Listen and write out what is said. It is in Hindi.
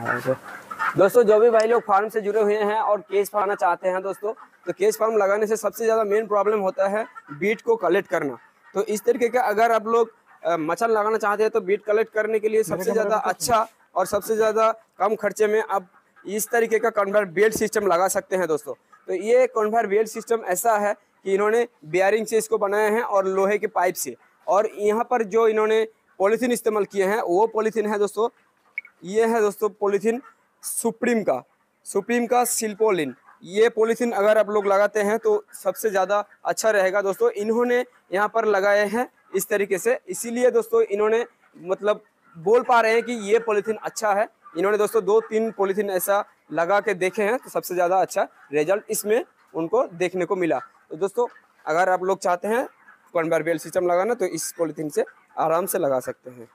दोस्तों, जो भी भाई लोग फार्म से जुड़े हुए हैं और केस फराना चाहते हैं दोस्तों तो केस फार्म लगाने से सबसे ज़्यादा मेन प्रॉब्लम होता है बीट को कलेक्ट करना। तो इस तरीके का अगर आप लोग मचल लगाना चाहते हैं तो बीट कलेक्ट करने के लिए सबसे ज़्यादा अच्छा और सबसे ज़्यादा कम खर्चे में आप इस तरीके का कन्वर बेल्ट सिस्टम लगा सकते हैं दोस्तों। तो ये कन्वर बेल्ट सिस्टम ऐसा है कि इन्होंने बियरिंग से इसको बनाया है और लोहे के पाइप से। और यहाँ पर जो इन्होंने पॉलीथीन इस्तेमाल किए हैं, वो पॉलीथीन है दोस्तों। ये है दोस्तों पॉलीथीन सुप्रीम का सुप्रीम का सिल्पोलिन। ये पॉलीथीन अगर आप लोग लगाते हैं तो सबसे ज़्यादा अच्छा रहेगा दोस्तों। इन्होंने यहाँ पर लगाए हैं इस तरीके से। इसीलिए दोस्तों इन्होंने मतलब बोल पा रहे हैं कि ये पॉलीथीन अच्छा है। इन्होंने दोस्तों दो तीन पॉलीथीन ऐसा लगा के देखे हैं तो सबसे ज़्यादा अच्छा रिज़ल्ट इसमें उनको देखने को मिला। तो दोस्तों अगर आप लोग चाहते हैं कन्वर बेल सिस्टम लगाना तो इस पॉलीथीन से आराम से लगा सकते हैं।